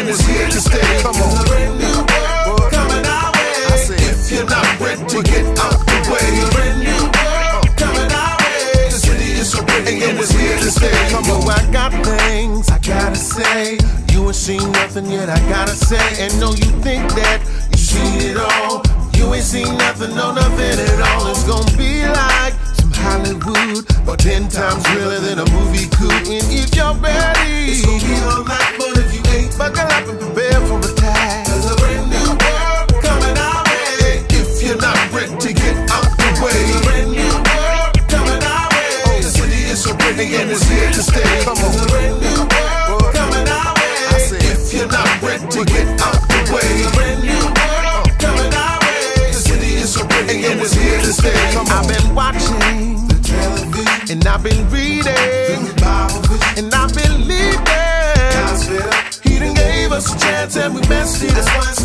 and it's here to stay. Come on, seen nothing yet, I gotta say. And know you think that you seen it all. You ain't seen nothing, no nothing at all. It's gonna be like some Hollywood, but ten times realer than a movie could. And if you're ready, it's gonna be all night. But if you ain't, buckle up and prepare for attack. There's a brand new world coming our way. If you're not ready to get out the way, There's a brand new world coming our way. The city is so pretty and it's here to stay. Come on. To get out the way, brand new world coming our way. The city is so pretty and it's here to stay. I've been watching the television and I've been reading the Bible and I've been leading. He done gave us a chance and we messed it up.